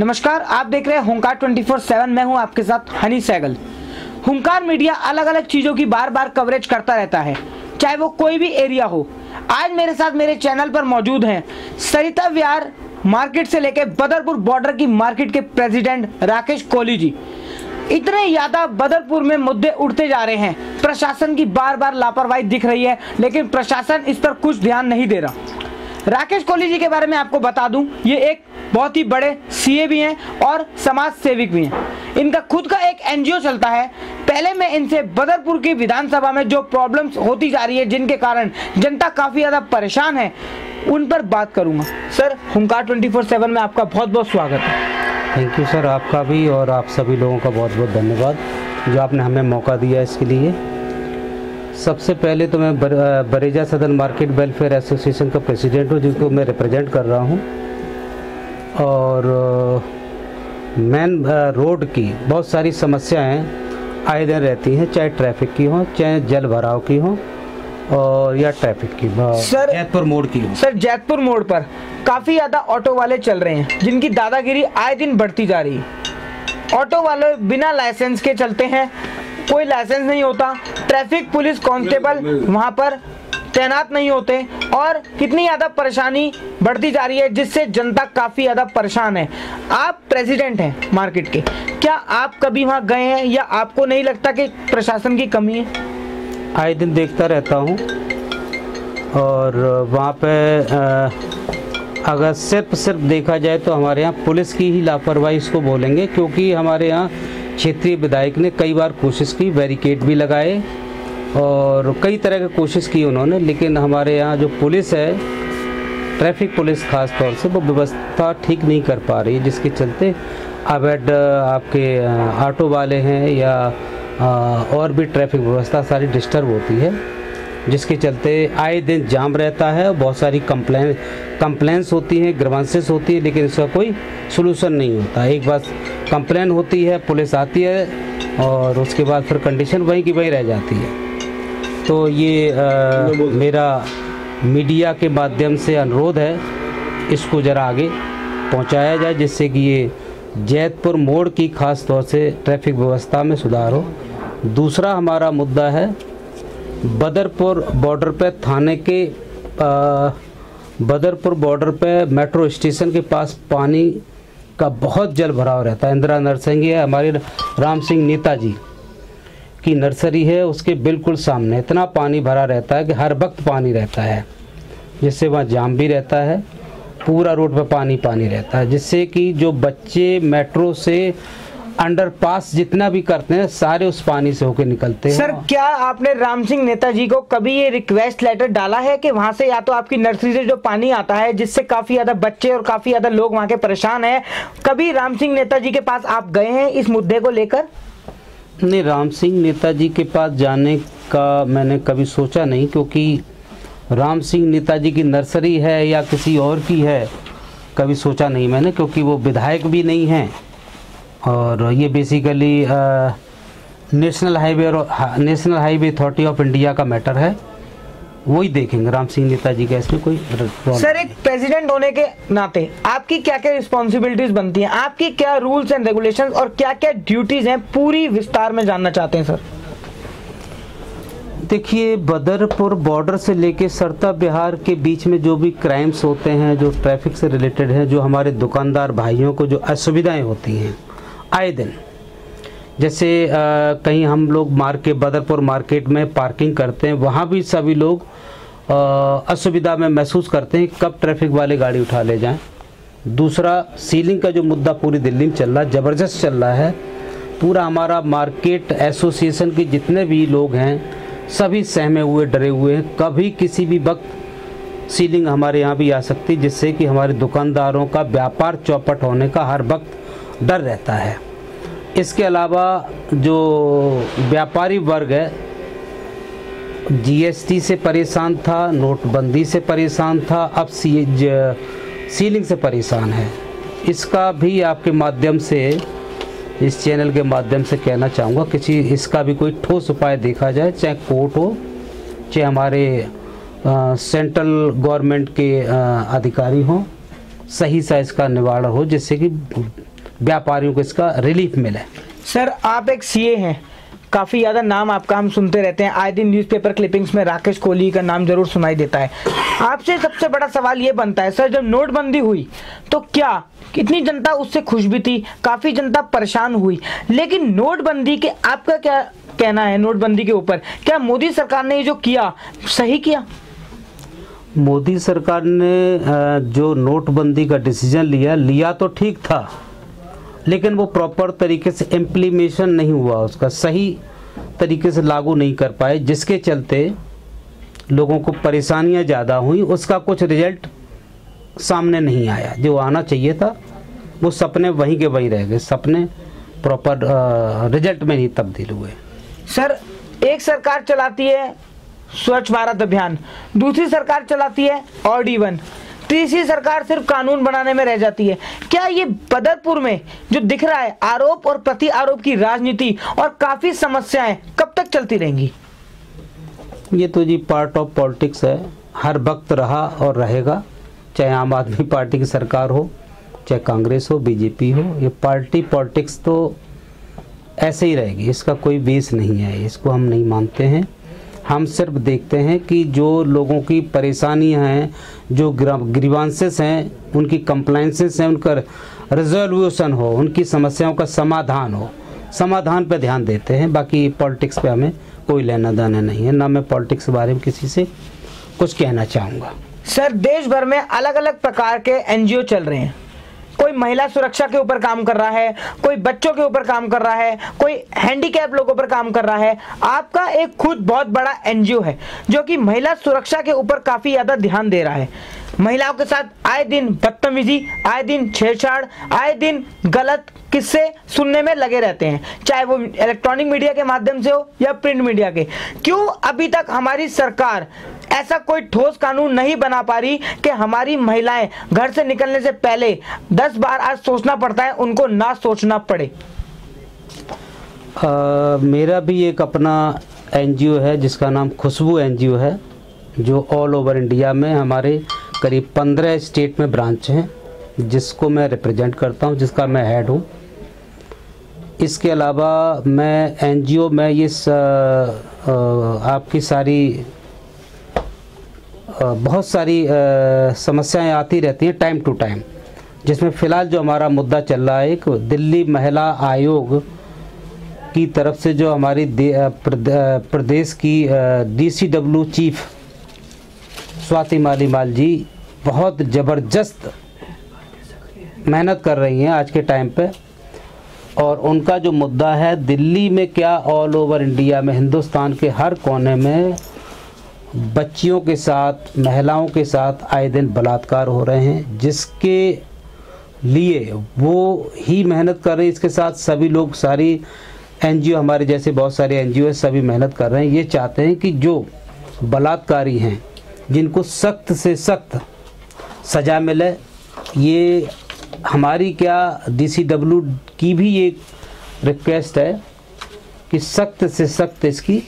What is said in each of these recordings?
नमस्कार, आप देख रहे हैं हुंकार 24/7 मैं हूँ आपके साथ हनी सैगल हुंकार मीडिया अलग अलग चीज़ों की बार बार कवरेज करता रहता है, चाहे वो कोई भी एरिया हो। आज मेरे साथ मेरे चैनल पर मौजूद हैं सरिता विहार मार्केट से लेकर बदरपुर बॉर्डर की मार्केट के प्रेसिडेंट राकेश कोहली जी। इतने ज़्यादा बदरपुर में मुद्दे उठते जा रहे हैं। प्रशासन की बार बार लापरवाही दिख रही है, लेकिन प्रशासन इस पर कुछ ध्यान नहीं दे रहा। राकेश कोहली जी के बारे में आपको बता दूँ, ये एक बहुत ही बड़े सीए भी हैं और समाज सेविक भी हैं। इनका खुद का एक एनजीओ चलता है। पहले मैं इनसे बदरपुर की विधानसभा में जो प्रॉब्लम्स होती जा रही है जिनके कारण जनता काफ़ी ज़्यादा परेशान है उन पर बात करूँगा। सर हुंकार 24/7 में आपका बहुत बहुत स्वागत है। थैंक यू सर आपका भी और आप सभी लोगों का बहुत बहुत धन्यवाद जो आपने हमें मौका दिया इसके लिए। सबसे पहले तो मैं बर, Bareja Sadan market welfare association का प्रेसिडेंट हूँ जिनको मैं रिप्रेजेंट कर रहा हूँ। और मेन रोड की बहुत सारी समस्याएँ आए दिन रहती हैं चाहे ट्रैफ़िक की हो चाहे जल भराव की हो और या ट्रैफ़िक की सर जैतपुर मोड़ की हो। सर जैतपुर मोड़ पर काफ़ी ज़्यादा ऑटो वाले चल रहे हैं जिनकी दादागिरी आए दिन बढ़ती जा रही है। ऑटो वाले बिना लाइसेंस के चलते हैं कोई लाइसेंस नहीं होता ट्रैफ़िक पुलिस कांस्टेबल वहाँ पर तैनात नहीं होते और कितनी ज़्यादा परेशानी बढ़ती जा रही है, जिससे जनता काफ़ी ज़्यादा परेशान है। आप प्रेसिडेंट हैं मार्केट के। क्या आप कभी वहाँ गए हैं या आपको नहीं लगता कि प्रशासन की कमी है? आए दिन देखता रहता हूँ और वहाँ पे अगर सिर्फ़ सिर्फ़ देखा जाए तो हमारे यहाँ पुलिस की ही लापरवाही इसको बोलेंगे, क्योंकि हमारे यहाँ क्षेत्रीय विधायक ने कई बार कोशिश की, बैरिकेड भी लगाए और कई तरह की कोशिश की उन्होंने, लेकिन हमारे यहाँ जो पुलिस है, ट्रैफ़िक पुलिस खास तौर से, वो व्यवस्था ठीक नहीं कर पा रही जिसके चलते अवैध आपके ऑटो वाले हैं या और भी ट्रैफ़िक व्यवस्था सारी डिस्टर्ब होती है, जिसके चलते आए दिन जाम रहता है, बहुत सारी कंप्लेन कंप्लेंट्स होती हैं ग्रवांसेस होती है, लेकिन इसका कोई सोल्यूशन नहीं होता। एक बार कंप्लेन होती है, पुलिस आती है, और उसके बाद फिर कंडीशन वहीं की वहीं रह जाती है। तो ये आ, मेरा मीडिया के माध्यम से अनुरोध है इसको ज़रा आगे पहुँचाया जाए जिससे कि ये जैतपुर मोड़ की खास तौर से ट्रैफ़िक व्यवस्था में सुधार हो। दूसरा हमारा मुद्दा है बदरपुर बॉर्डर पर थाने के आ, बदरपुर बॉर्डर पे मेट्रो स्टेशन के पास पानी का बहुत जल भराव रहता है। इंदिरा नरसिंह है हमारे राम सिंह नेताजी। की नर्सरी है, उसके बिल्कुल सामने इतना पानी भरा रहता है कि हर वक्त पानी रहता है। जिससे वहाँ जाम भी रहता है, पूरा रोड पर पानी पानी रहता है, जिससे कि जो बच्चे मेट्रो से अंडरपास जितना भी करते हैं, सारे उस पानी से होकर निकलते हैं। सर, क्या आपने राम सिंह नेताजी को कभी ये रिक्वेस्ट लेटर डाला है कि वहाँ से या तो आपकी नर्सरी से जो पानी आता है, जिससे काफ़ी ज़्यादा बच्चे और काफ़ी ज़्यादा लोग वहाँ के परेशान हैं, कभी राम सिंह नेताजी के पास आप गए हैं इस मुद्दे को लेकर? नहीं राम सिंह नेताजी के पास जाने का मैंने कभी सोचा नहीं, क्योंकि राम सिंह नेताजी की नर्सरी है या किसी और की है, कभी सोचा नहीं मैंने, क्योंकि वो विधायक भी नहीं हैं। और ये basically national highway national highway authority of India का मैटर है। वही देखेंगे। राम सिंह नेताजी का इसमें कोई सर एक प्रेसिडेंट होने के नाते आपकी क्या क्या रिस्पॉन्सिबिलिटीज बनती हैं? आपकी क्या रूल्स एंड रेगुलेशन और क्या क्या ड्यूटीज़ हैं? पूरी विस्तार में जानना चाहते हैं सर देखिए बदरपुर बॉर्डर से लेके सरता बिहार के बीच में जो भी क्राइम्स होते हैं जो ट्रैफ़िक से रिलेटेड है जो हमारे दुकानदार भाइयों को जो असुविधाएँ होती हैं आए दिन जैसे आ, कहीं हम लोग मार्केट बदरपुर मार्केट में पार्किंग करते हैं वहाँ भी सभी लोग असुविधा में महसूस करते हैं कब ट्रैफ़िक वाले गाड़ी उठा ले जाएँ। दूसरा सीलिंग का जो मुद्दा पूरी दिल्ली में चल रहा है ज़बरदस्त चल रहा है। पूरा हमारा मार्केट एसोसिएशन के जितने भी लोग हैं सभी सहमे हुए डरे हुए हैं। कभी किसी भी वक्त सीलिंग हमारे यहाँ भी आ सकती जिससे कि हमारे दुकानदारों का व्यापार चौपट होने का हर वक्त डर रहता है। इसके अलावा जो व्यापारी वर्ग है जीएसटी से परेशान था नोटबंदी से परेशान था अब सी सीलिंग से परेशान है। इसका भी आपके माध्यम से इस चैनल के माध्यम से कहना चाहूँगा किसी इसका भी कोई ठोस उपाय देखा जाए चाहे कोर्ट हो चाहे हमारे सेंट्रल गवर्नमेंट के आ, अधिकारी हों सही सा इसका निवारण हो जिससे कि व्यापारियों को इसका रिलीफ मिले। सर आप एक सीए हैं। काफ़ी ज़्यादा नाम आपका हम सुनते रहते हैं। आए दिन न्यूज़पेपर क्लिपिंग्स में राकेश कोहली का नाम ज़रूर सुनाई देता है। आपसे सबसे बड़ा सवाल ये बनता है सर जब नोटबंदी हुई तो क्या कितनी जनता उससे खुश भी थी? काफ़ी जनता परेशान हुई। लेकिन नोटबंदी के आपका क्या कहना है नोटबंदी के ऊपर? क्या मोदी सरकार ने ये जो किया सही किया? मोदी सरकार ने जो नोटबंदी का डिसीज़न लिया लिया तो ठीक था। लेकिन वो प्रॉपर तरीके से इम्प्लीमेशन नहीं हुआ उसका। सही तरीके से लागू नहीं कर पाए, जिसके चलते लोगों को परेशानियाँ ज़्यादा हुई। उसका कुछ रिज़ल्ट सामने नहीं आया। जो आना चाहिए था, वो सपने वहीं के वहीं रह गए। सपने प्रॉपर रिज़ल्ट में नहीं तब्दील हुए। सर, एक सरकार चलाती है स्वच्छ भारत अभियान, दूसरी सरकार चलाती है और डी वन तीसरी सरकार सिर्फ़ कानून बनाने में रह जाती है। क्या ये बदरपुर में जो दिख रहा है आरोप और प्रति आरोप की राजनीति और काफ़ी समस्याएँ कब तक चलती रहेंगी? ये तो जी पार्ट ऑफ़ पॉलिटिक्स है। हर वक्त रहा और रहेगा। चाहे आम आदमी पार्टी की सरकार हो, चाहे कांग्रेस हो, बीजेपी हो, ये पार्टी पॉलिटिक्स तो ऐसे ही रहेगी। इसका कोई बेस नहीं है। इसको हम नहीं मानते हैं। हम सिर्फ़ देखते हैं कि जो लोगों की परेशानियाँ हैं, जो ग्रीवांसेस हैं, उनकी कंप्लाइंसेस हैं, उनका रिजोल्यूशन हो, उनकी समस्याओं का समाधान हो, समाधान पर ध्यान देते हैं। बाकी पॉलिटिक्स पे हमें कोई लेना देना नहीं है। ना मैं पॉलिटिक्स के बारे में किसी से कुछ कहना चाहूँगा। सर, देश भर में अलग अलग प्रकार के एनजीओ चल रहे हैं। कोई महिला सुरक्षा के ऊपर काम कर रहा है, कोई बच्चों के ऊपर काम कर रहा है, कोई हैंडीकैप लोगों पर काम कर रहा है, आपका एक खुद बहुत बड़ा एनजीओ है, जो कि महिला सुरक्षा के ऊपर काफ़ी ज़्यादा ध्यान दे रहा है। महिलाओं के साथ आए दिन बदतमीजी, आए दिन छेड़छाड़, आए दिन गलत किस्से सुनने में लगे रहते हैं, चाहे वो इलेक्ट्रॉनिक मीडिया के माध्यम से हो या प्रिंट मीडिया के। क्यों अभी तक हमारी सरकार ऐसा कोई ठोस कानून नहीं बना पा रही कि हमारी महिलाएँ घर से निकलने से पहले दस बार आज सोचना पड़ता है उनको ना सोचना पड़े। आ, मेरा भी एक अपना एनजीओ है जिसका नाम खुशबू एनजीओ है जो ऑल ओवर इंडिया में हमारे करीब पंद्रह स्टेट में ब्रांच हैं जिसको मैं रिप्रेजेंट करता हूँ जिसका मैं हेड हूँ। इसके अलावा मैं एनजीओ में ये स, आ, आपकी सारी बहुत सारी समस्याएँ आती रहती हैं टाइम टू टाइम जिसमें फ़िलहाल जो हमारा मुद्दा चल रहा है, एक दिल्ली महिला आयोग की तरफ़ से जो हमारी प्रदेश की DCW chief Swati Maliwal ji बहुत ज़बरदस्त मेहनत कर रही हैं आज के टाइम पे। और उनका जो मुद्दा है, दिल्ली में क्या ऑल ओवर इंडिया में, हिंदुस्तान के हर कोने में बच्चियों के साथ, महिलाओं के साथ आए दिन बलात्कार हो रहे हैं, जिसके लिए वो ही मेहनत कर रहे हैं। इसके साथ सभी लोग, सारी एनजीओ, हमारे जैसे बहुत सारे एनजीओ सभी मेहनत कर रहे हैं। ये चाहते हैं कि जो बलात्कारी हैं, जिनको सख्त से सख्त सज़ा मिले, ये हमारी क्या डीसीडब्ल्यू की भी एक रिक्वेस्ट है कि सख्त से सख्त इसकी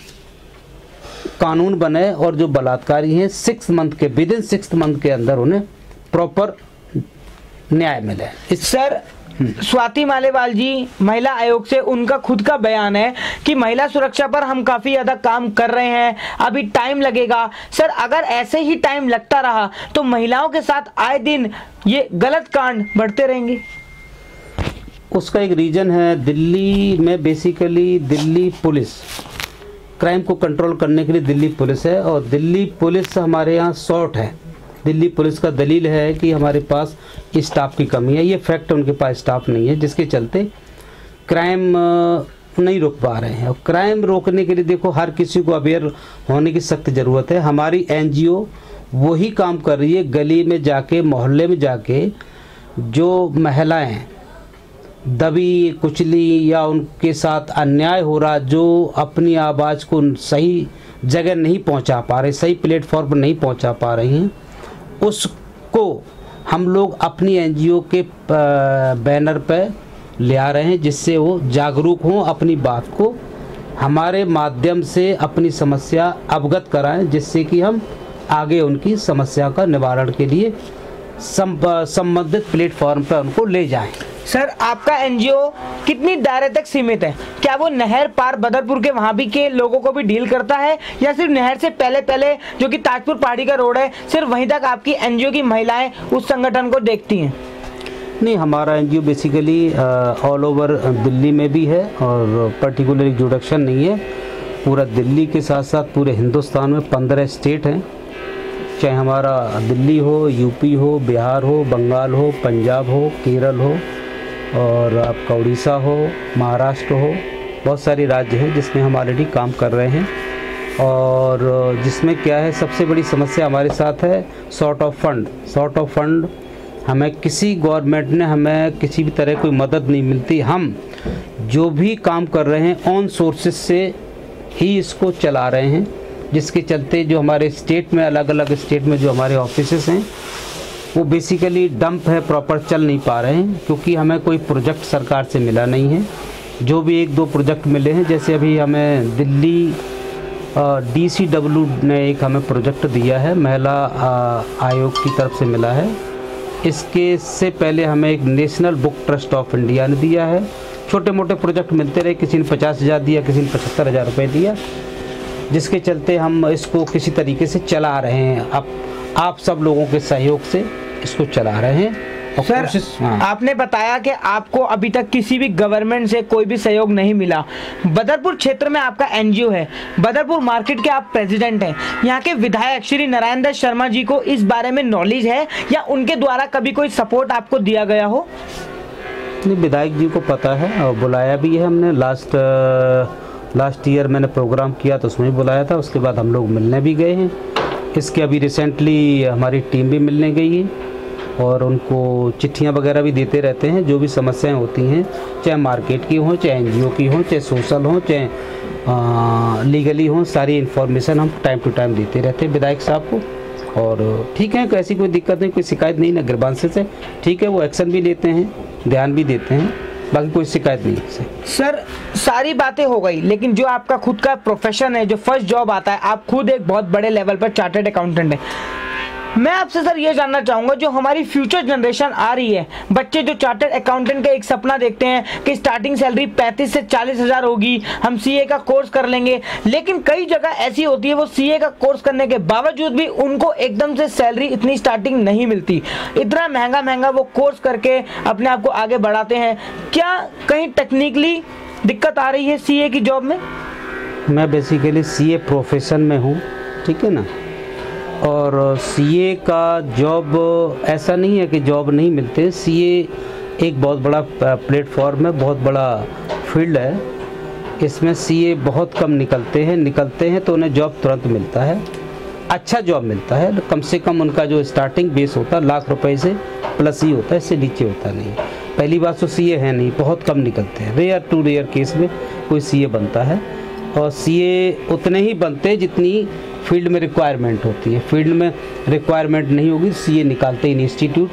कानून बने और जो बलात्कारी हैं सिक्स मंथ के विद इन सिक्स मंथ के अंदर उन्हें प्रॉपर न्याय मिले। सर स्वाति मालेवाल जी महिला आयोग से उनका खुद का बयान है कि महिला सुरक्षा पर हम काफ़ी ज़्यादा काम कर रहे हैं अभी टाइम लगेगा। सर अगर ऐसे ही टाइम लगता रहा तो महिलाओं के साथ आए दिन ये गलत कांड बढ़ते रहेंगे। उसका एक रीजन है दिल्ली में बेसिकली दिल्ली पुलिस क्राइम को कंट्रोल करने के लिए दिल्ली पुलिस है और दिल्ली पुलिस हमारे यहाँ शॉर्ट है। दिल्ली पुलिस का दलील है कि हमारे पास स्टाफ की कमी है। ये फैक्ट उनके पास स्टाफ नहीं है, जिसके चलते क्राइम नहीं रोक पा रहे हैं। और क्राइम रोकने के लिए देखो, हर किसी को अवेयर होने की सख्त ज़रूरत है। हमारी एनजीओ वही काम कर रही है, गली में जाके, मोहल्ले में जाके जो महिलाएँ दबी, कुचली या उनके साथ अन्याय हो रहा जो अपनी आवाज़ को सही जगह नहीं पहुँचा पा रहे, सही प्लेटफॉर्म पर नहीं पहुँचा पा रही हैं, उसको हम लोग अपनी एनजीओ के बैनर पर ले आ रहे हैं जिससे वो जागरूक हों अपनी बात को, हमारे माध्यम से अपनी समस्या अवगत कराएँ जिससे कि हम आगे उनकी समस्या का निवारण के लिए संबंधित प्लेटफॉर्म पर उनको ले जाएँ। सर, आपका एनजीओ कितनी दायरे तक सीमित है? क्या वो नहर पार बदरपुर के वहाँ भी के लोगों को भी डील करता है? या सिर्फ़ नहर से पहले पहले जो कि ताजपुर पहाड़ी का रोड है, सिर्फ़ वहीं तक आपकी एनजीओ की महिलाएँ उस संगठन को देखती हैं? नहीं, हमारा NGO basically all over Delhi में भी है और पर्टिकुलर इंट्रोडक्शन नहीं है। पूरा दिल्ली के साथ साथ पूरे हिंदुस्तान में पंद्रह स्टेट हैं। चाहे हमारा दिल्ली हो यूपी हो, बिहार हो, बंगाल हो, पंजाब हो, केरल हो और आपका उड़ीसा हो, महाराष्ट्र हो, बहुत सारे राज्य हैं जिसमें हम ऑलरेडी काम कर रहे हैं। और जिसमें क्या है, सबसे बड़ी समस्या हमारे साथ है sort of fund short of fund हमें किसी गवर्नमेंट ने हमें किसी भी तरह कोई मदद नहीं मिलती। हम जो भी काम कर रहे हैं ऑन सोर्सेज से ही इसको चला रहे हैं, जिसके चलते जो हमारे स्टेट में अलग अलग स्टेट में जो हमारे ऑफिसेस हैं वो बेसिकली डंप है प्रॉपर चल नहीं पा रहे हैं, क्योंकि हमें कोई प्रोजेक्ट सरकार से मिला नहीं है। जो भी एक दो प्रोजेक्ट मिले हैं, जैसे अभी हमें दिल्ली डी सी डब्ल्यू ने एक हमें प्रोजेक्ट दिया है, महिला आयोग की तरफ़ से मिला है। इसके से पहले हमें एक national book trust of India ने दिया है। छोटे मोटे प्रोजेक्ट मिलते रहे, किसी ने पचास हज़ार दिया, किसी ने पचहत्तर हज़ार रुपये दिया, जिसके चलते हम इसको किसी तरीके से चला रहे हैं। आप आप सब लोगों के सहयोग से इसको चला रहे हैं सर हाँ। आपने बताया कि आपको अभी तक किसी भी गवर्नमेंट से कोई भी सहयोग नहीं मिला। बदरपुर क्षेत्र में आपका एनजीओ है। बदरपुर मार्केट के आप प्रेसिडेंट हैं। यहाँ के विधायक श्री नारायण दास शर्मा जी को इस बारे में नॉलेज है या उनके द्वारा कभी कोई सपोर्ट आपको दिया गया हो? नहीं विधायक जी को पता है और बुलाया भी है हमने। लास्ट लास्ट ईयर मैंने प्रोग्राम किया तो उसमें बुलाया था। उसके बाद हम लोग मिलने भी गए हैं। इसके अभी रिसेंटली हमारी टीम भी मिलने गई है और उनको चिट्ठियाँ वगैरह भी देते रहते हैं, जो भी समस्याएँ होती हैं, चाहे मार्केट की हो, चाहे एनजीओ की हो, चाहे सोशल हो, चाहे लीगली हो सारी इन्फॉर्मेशन हम टाइम टू टाइम देते रहते हैं विधायक साहब को। और ठीक है, ऐसी कोई दिक्कत नहीं, कोई शिकायत नहीं ना गिरबांसे से। ठीक है, वो एक्शन भी लेते हैं, ध्यान भी देते हैं। बाकी कोई शिकायत नहीं। सर, सारी बातें हो गई, लेकिन जो आपका खुद का प्रोफेशन है, जो फ़र्स्ट जॉब आता है, आप खुद एक बहुत बड़े लेवल पर चार्टेड अकाउंटेंट है। मैं आपसे सर ये जानना चाहूँगा, जो हमारी फ्यूचर जनरेशन आ रही है, बच्चे जो चार्टर्ड अकाउंटेंट का एक सपना देखते हैं कि स्टार्टिंग सैलरी पैंतीस से चालीस हज़ार होगी, हम सीए का कोर्स कर लेंगे। लेकिन कई जगह ऐसी होती है, वो सीए का कोर्स करने के बावजूद भी उनको एकदम से सैलरी इतनी स्टार्टिंग नहीं मिलती। इतना महँगा महँगा वो कोर्स करके अपने आप को आगे बढ़ाते हैं। क्या कहीं टेक्निकली दिक्कत आ रही है सीए की जॉब में? मैं बेसिकली सीए प्रोफेशन में हूँ, ठीक है ना? और सीए का जॉब ऐसा नहीं है कि जॉब नहीं मिलते। सीए एक बहुत बड़ा प्लेटफॉर्म है, बहुत बड़ा फ़ील्ड है। इसमें सीए बहुत कम निकलते हैं। निकलते हैं तो उन्हें जॉब तुरंत मिलता है। अच्छा जॉब मिलता है, कम से कम उनका जो स्टार्टिंग बेस होता है, लाख रुपए से प्लस ही होता है, इससे नीचे होता नहीं पहली बात तो सीए है नहीं, बहुत कम निकलते हैं। रेयर टू रेयर केस में कोई सीए बनता है। और सीए उतने ही बनते जितनी फ़ील्ड में रिक्वायरमेंट होती है। फ़ील्ड में रिक्वायरमेंट नहीं होगी सीए निकालते ही इंस्टीट्यूट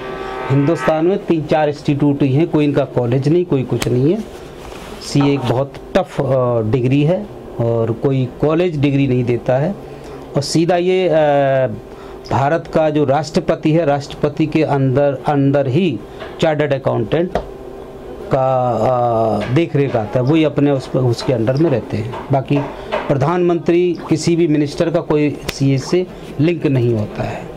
हिंदुस्तान में तीन चार इंस्टीट्यूट ही हैं, कोई इनका कॉलेज नहीं, कोई कुछ नहीं है। सीए एक बहुत टफ डिग्री है और कोई कॉलेज डिग्री नहीं देता है। और सीधा ये भारत का जो राष्ट्रपति है, राष्ट्रपति के अंदर अंदर ही चार्टर्ड अकाउंटेंट का देख रेख आता है। वही अपने उस, उसके अंडर में रहते हैं। बाकी प्रधानमंत्री किसी भी मिनिस्टर का कोई चीज़ से लिंक नहीं होता है।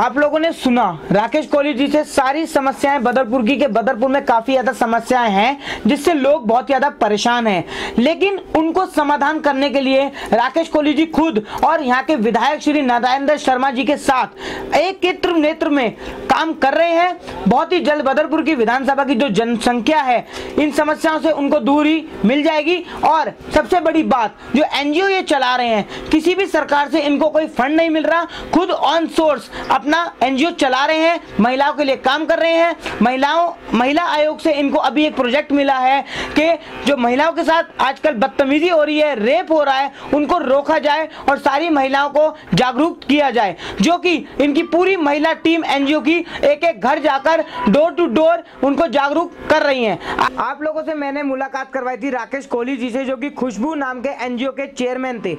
आप लोगों ने सुना, राकेश कोहली जी से सारी समस्याएँ बदरपुर की, के बदरपुर में काफ़ी ज़्यादा समस्याएँ हैं, जिससे लोग बहुत ज़्यादा परेशान हैं। लेकिन उनको समाधान करने के लिए राकेश कोहली जी खुद और यहाँ के विधायक श्री नारायण शर्मा जी के साथ एक नेत्र नेत्र में काम कर रहे हैं। बहुत ही जल्द बदरपुर की विधानसभा की जो जनसंख्या है, इन समस्याओं से उनको दूरी मिल जाएगी। और सबसे बड़ी बात, जो एनजीओ ये चला रहे हैं, किसी भी सरकार से इनको कोई फंड नहीं मिल रहा। खुद ऑन सोर्स अपना एनजीओ चला रहे हैं, महिलाओं के लिए काम कर रहे हैं। महिलाओं, महिला आयोग से इनको अभी एक प्रोजेक्ट मिला है कि जो महिलाओं के साथ आजकल बदतमीजी हो रही है रेप हो रहा है, उनको रोका जाए और सारी महिलाओं को जागरूक किया जाए, जो कि इनकी पूरी महिला टीम एनजीओ की एक एक घर जाकर डोर टू डोर उनको जागरूक कर रही है। आप लोगों से मैंने मुलाकात करवाई थी राकेश कोहली जी से, जो कि खुशबू नाम के एनजीओ के चेयरमैन थे।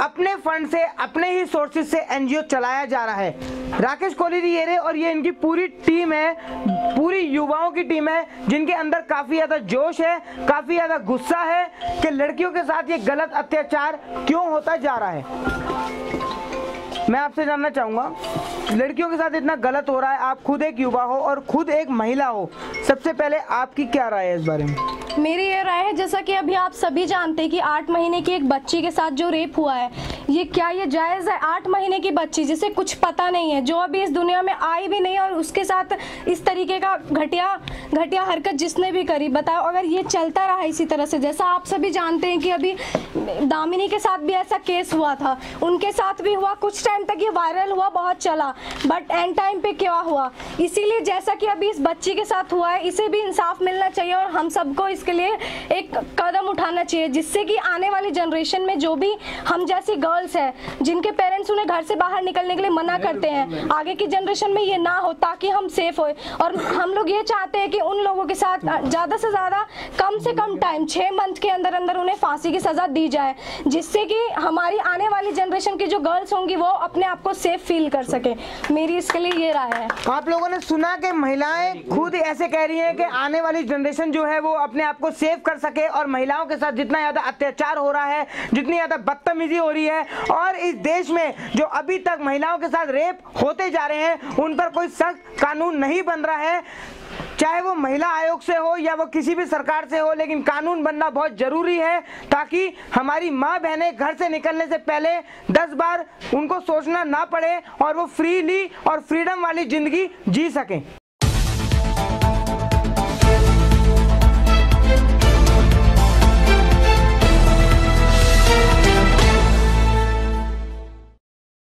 अपने फंड से, अपने ही सोर्सेज से एनजीओ चलाया जा रहा है। राकेश कोहली जी ये रहे और ये इनकी पूरी टीम है, पूरी युवाओं की टीम है, जिनके अंदर काफ़ी ज़्यादा जोश है, काफ़ी ज़्यादा गुस्सा है कि लड़कियों के साथ ये गलत अत्याचार क्यों होता जा रहा है। मैं आपसे जानना चाहूँगा, लड़कियों के साथ इतना गलत हो रहा है, आप खुद एक युवा हो और खुद एक महिला हो, सबसे पहले आपकी क्या राय है इस बारे में? मेरी ये राय है, जैसा कि अभी आप सभी जानते हैं कि आठ महीने की एक बच्ची के साथ जो रेप हुआ है, ये क्या ये जायज़ है आठ महीने की बच्ची, जिसे कुछ पता नहीं है, जो अभी इस दुनिया में आई भी नहीं और उसके साथ इस तरीके का घटिया घटिया हरकत जिसने भी करी, बताओ, अगर ये चलता रहा इसी तरह से, जैसा आप सभी जानते हैं कि अभी दामिनी के साथ भी ऐसा केस हुआ था, उनके साथ भी हुआ, कुछ टाइम तक ये वायरल हुआ बहुत चला। बट एंड टाइम पे क्या हुआ? इसीलिए जैसा कि अभी इस बच्ची के साथ हुआ है इसे भी इंसाफ मिलना चाहिए और हम सबको इसके लिए एक कदम उठाना चाहिए जिससे कि आने वाली जनरेशन में जो भी हम जैसी गर्ल्स है जिनके पेरेंट्स उन्हें घर से बाहर निकलने के लिए मना करते हैं आगे की जनरेशन में ये ना हो ताकि हम सेफ़ हो और हम लोग ये चाहते हैं कि उन लोगों के साथ ज़्यादा से ज़्यादा कम से कम टाइम छः मंथ के अंदर अंदर उन्हें फांसी की सज़ा दी जाए जिससे कि हमारी आने वाली जनरेशन की जो गर्ल्स होंगी वो अपने आप को सेफ़ फील कर सके। मेरी इसके लिए ये राय है। आप लोगों ने सुना कि महिलाएँ खुद ऐसे कह रही हैं कि आने वाली जनरेशन जो है वो अपने आप को सेफ़ कर सके और महिलाओं के साथ जितना ज़्यादा अत्याचार हो रहा है, जितनी ज़्यादा बदतमीजी हो रही है और इस देश में जो अभी तक महिलाओं के साथ रेप होते जा रहे हैं, उन पर कोई सख्त कानून नहीं बन रहा है। चाहे वो महिला आयोग से हो या वो किसी भी सरकार से हो, लेकिन कानून बनना बहुत ज़रूरी है ताकि हमारी माँ बहने घर से निकलने से पहले दस बार उनको सोचना ना पड़े और वो फ्रीली और फ्रीडम वाली ज़िंदगी जी सकें।